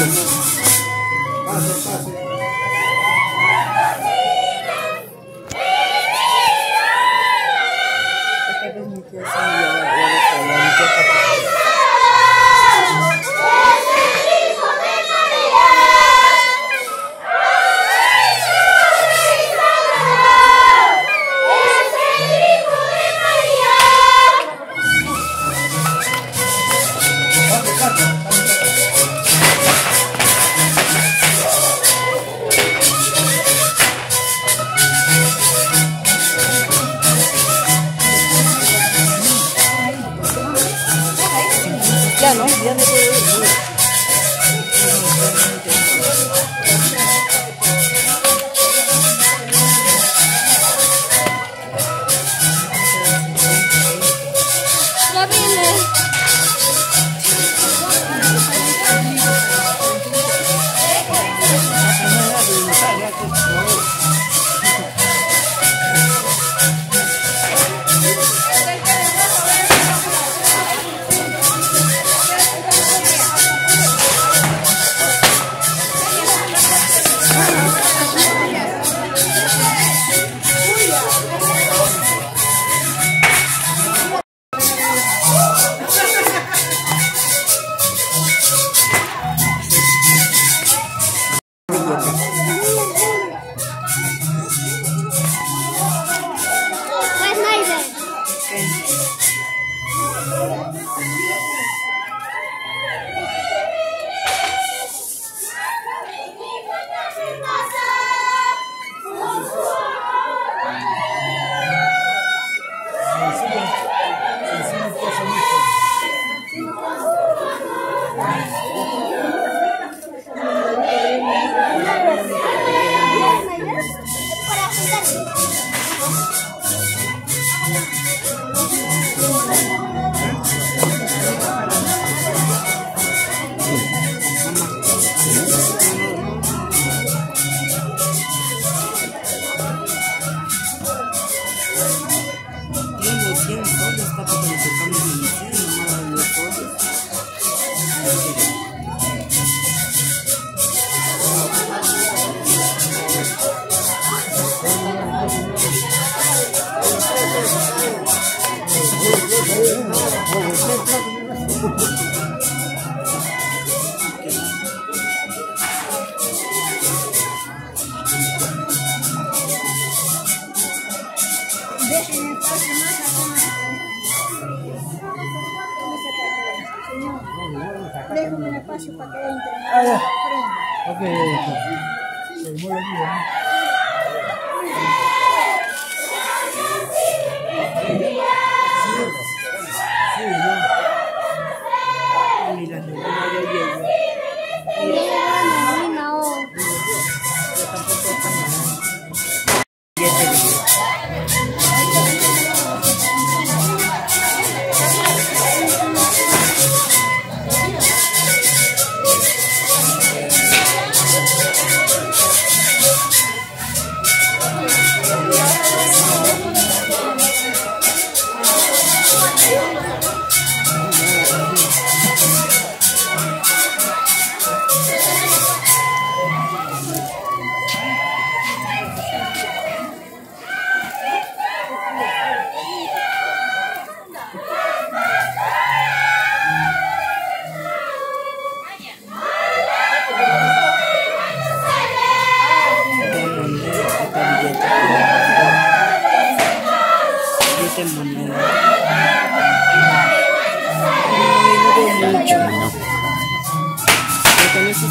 Let's Dejen un espacio para que entre. Ah, ya. Frente. Ok. Se mueve aquí, ¿no? Sí, ¿no? Mira, no, mucho. Pero con eso.